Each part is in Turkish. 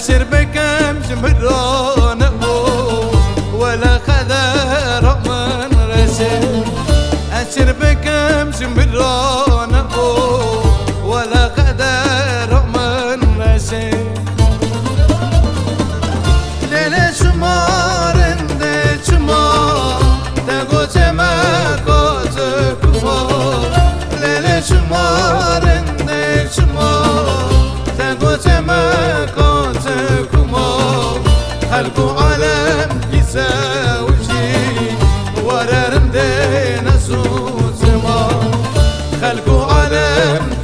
سربك خلقوا عالم يساوجي ورا رمدي نسوز ما عالم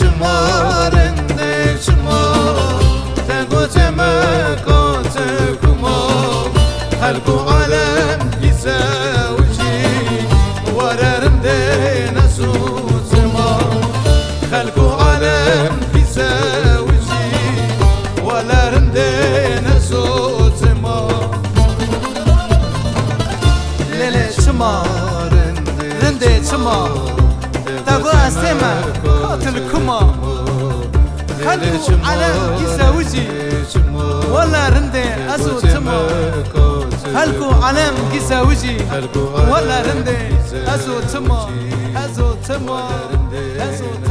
Çımar, Rende çıma Tagu astema قاتلكما خلوا على كيساوزي ولا رندي أزو تما هلكو علام كيساوزي ولا رندي أزو تما أزو تما أزو تما